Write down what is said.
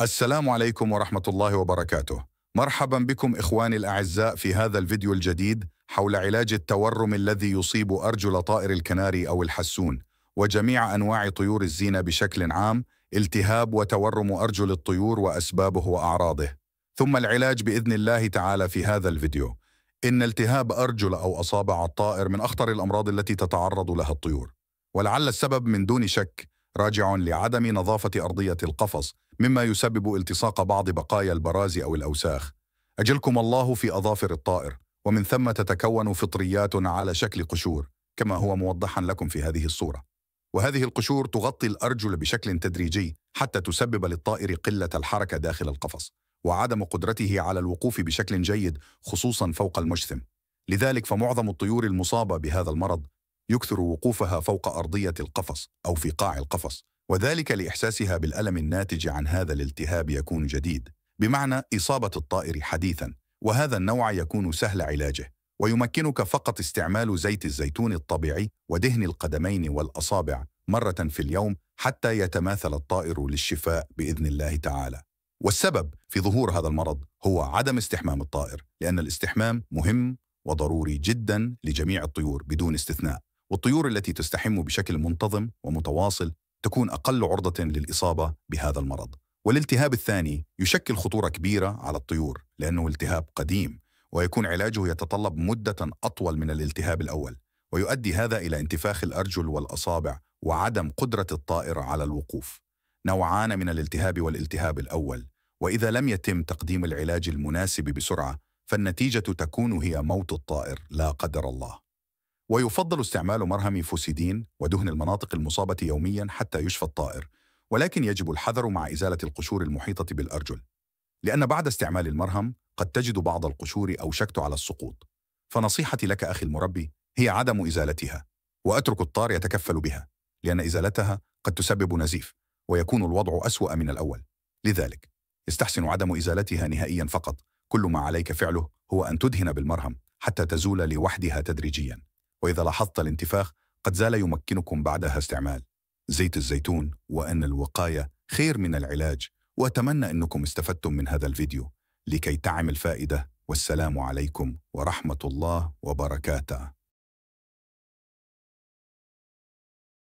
السلام عليكم ورحمة الله وبركاته. مرحبا بكم إخواني الأعزاء في هذا الفيديو الجديد حول علاج التورم الذي يصيب أرجل طائر الكناري أو الحسون وجميع أنواع طيور الزينة بشكل عام التهاب وتورم أرجل الطيور وأسبابه وأعراضه. ثم العلاج بإذن الله تعالى في هذا الفيديو. إن التهاب أرجل أو أصابع الطائر من أخطر الأمراض التي تتعرض لها الطيور. ولعل السبب من دون شك راجع لعدم نظافة أرضية القفص مما يسبب التصاق بعض بقايا البراز أو الأوساخ. أجلكم الله في أظافر الطائر ومن ثم تتكون فطريات على شكل قشور كما هو موضحا لكم في هذه الصورة. وهذه القشور تغطي الأرجل بشكل تدريجي حتى تسبب للطائر قلة الحركة داخل القفص وعدم قدرته على الوقوف بشكل جيد خصوصا فوق المجثم. لذلك فمعظم الطيور المصابة بهذا المرض يكثر وقوفها فوق أرضية القفص أو في قاع القفص وذلك لإحساسها بالألم الناتج عن هذا الالتهاب يكون جديد. بمعنى إصابة الطائر حديثا وهذا النوع يكون سهل علاجه ويمكنك فقط استعمال زيت الزيتون الطبيعي ودهن القدمين والأصابع مرة في اليوم حتى يتماثل الطائر للشفاء بإذن الله تعالى. والسبب في ظهور هذا المرض هو عدم استحمام الطائر لأن الاستحمام مهم وضروري جدا لجميع الطيور بدون استثناء. والطيور التي تستحم بشكل منتظم ومتواصل تكون أقل عرضة للإصابة بهذا المرض. والالتهاب الثاني يشكل خطورة كبيرة على الطيور لأنه التهاب قديم ويكون علاجه يتطلب مدة أطول من الالتهاب الأول ويؤدي هذا إلى انتفاخ الأرجل والأصابع وعدم قدرة الطائر على الوقوف. نوعان من الالتهاب والالتهاب الأول وإذا لم يتم تقديم العلاج المناسب بسرعة فالنتيجة تكون هي موت الطائر لا قدر الله. ويفضل استعمال مرهم فوسيدين ودهن المناطق المصابة يوميا حتى يشفى الطائر ولكن يجب الحذر مع إزالة القشور المحيطة بالأرجل لأن بعد استعمال المرهم قد تجد بعض القشور أوشكت على السقوط. فنصيحتي لك أخي المربي هي عدم إزالتها وأترك الطار يتكفل بها لأن إزالتها قد تسبب نزيف ويكون الوضع أسوأ من الأول. لذلك يستحسن عدم إزالتها نهائيا فقط كل ما عليك فعله هو أن تدهن بالمرهم حتى تزول لوحدها تدريجيا. وإذا لاحظت الانتفاخ قد زال يمكنكم بعدها استعمال زيت الزيتون وأن الوقاية خير من العلاج وأتمنى أنكم استفدتم من هذا الفيديو. لكي تعم الفائدة والسلام عليكم ورحمة الله وبركاته.